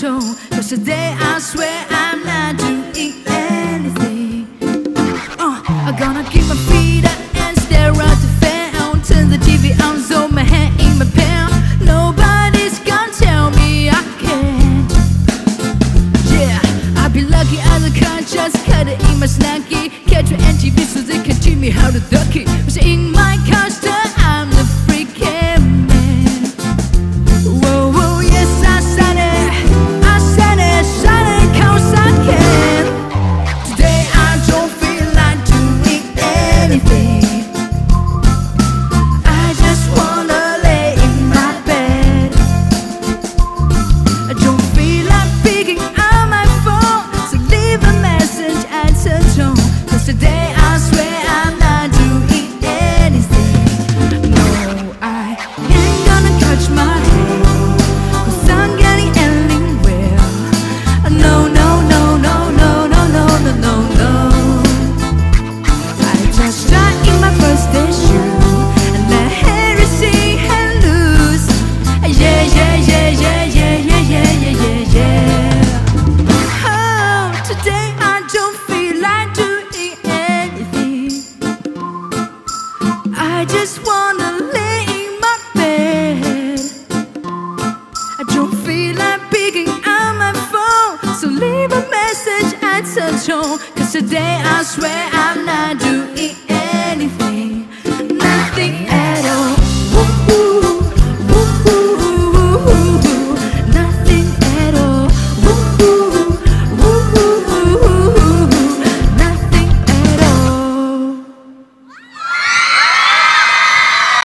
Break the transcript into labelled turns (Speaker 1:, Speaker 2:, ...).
Speaker 1: tone. Cause today I swear I'm not doing anything. Uh, I'm gonna keep my feet up and stare at the fan. Turn the TV on, so my hand in my pen. Nobody's gonna tell me I can't. Yeah, I'll be lucky as a car, just cut it in my snacky. Just wanna lay in my bed. I don't feel like picking up my phone, so leave a message at the tone. Cause today I swear I'm not doing anything.